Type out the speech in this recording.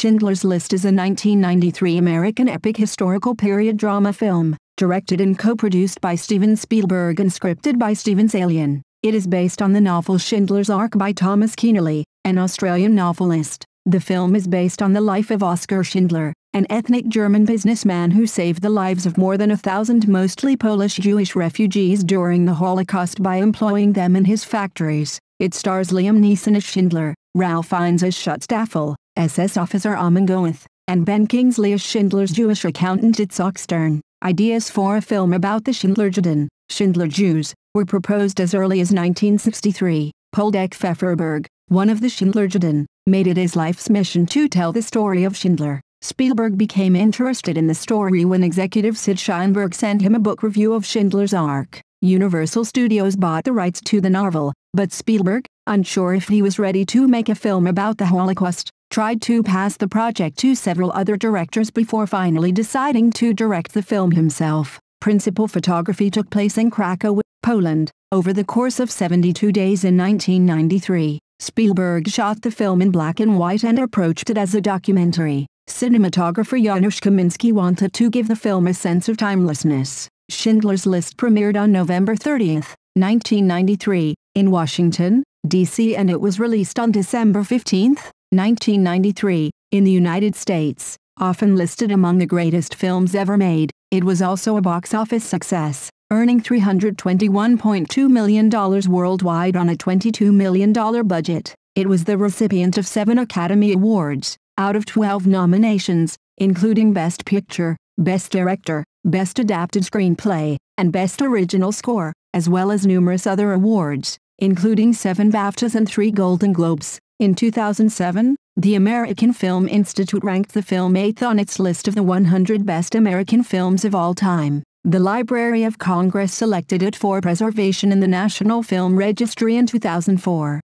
Schindler's List is a 1993 American epic historical period drama film, directed and co-produced by Steven Spielberg and scripted by Steven Zaillian. It is based on the novel Schindler's Ark by Thomas Keneally, an Australian novelist. The film is based on the life of Oskar Schindler, an ethnic German businessman who saved the lives of more than a thousand mostly Polish Jewish refugees during the Holocaust by employing them in his factories. It stars Liam Neeson as Schindler, Ralph Fiennes as Schutzstaffel, SS officer Amon Goeth, and Ben Kingsley as Schindler's Jewish accountant Itzhak Stern. Ideas for a film about the Schindler Juden, Schindler Jews, were proposed as early as 1963. Poldek Pfefferberg, one of the Schindler Juden, made it his life's mission to tell the story of Schindler. Spielberg became interested in the story when executive Sid Sheinberg sent him a book review of Schindler's Ark. Universal Studios bought the rights to the novel, but Spielberg, unsure if he was ready to make a film about the Holocaust, tried to pass the project to several other directors before finally deciding to direct the film himself. Principal photography took place in Krakow, Poland, over the course of 72 days in 1993. Spielberg shot the film in black and white and approached it as a documentary. Cinematographer Janusz Kaminski wanted to give the film a sense of timelessness. Schindler's List premiered on November 30, 1993, in Washington, D.C. and it was released on December 15, 1993, in the United States, often listed among the greatest films ever made. It was also a box office success, earning $321.2 million worldwide on a $22 million budget. It was the recipient of seven Academy Awards, out of 12 nominations, including Best Picture, Best Director, Best Adapted Screenplay, and Best Original Score, as well as numerous other awards, including seven BAFTAs and three Golden Globes. In 2007, the American Film Institute ranked the film eighth on its list of the 100 best American films of all time. The Library of Congress selected it for preservation in the National Film Registry in 2004.